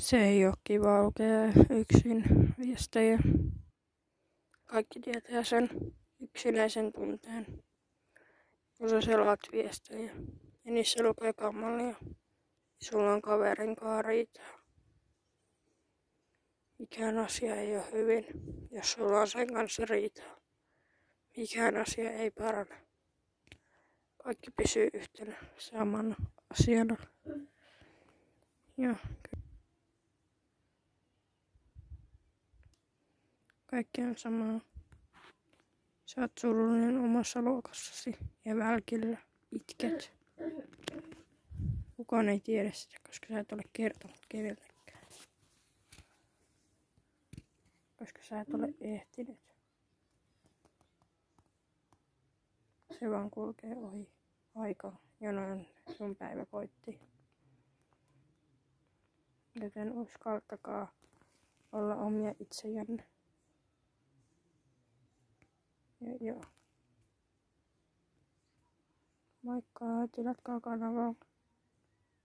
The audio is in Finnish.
Se ei ole kiva lukea yksin viestejä. Kaikki tietää sen yksinäisen tunteen, kun sä selaat viestejä. Ja niissä lukee kammalia. Sulla on kaverin riitaa. Mikään asia ei ole hyvin, jos sulla on sen kanssa riitaa. Mikään asia ei parane. Kaikki pysyy yhtenä samana asiana. Ja kaikki on samaa. Sä oot surullinen omassa luokassasi ja välkillä itket. Kukaan ei tiedä sitä, koska sä et ole kertonut kenellekään. Koska sä et ole ehtinyt. Se vaan kulkee ohi aika, jonoin sun päivä koitti. Joten uskaltakaa olla omia itsejänne. Ja joo. Moikka, tilatkaa kanavaa.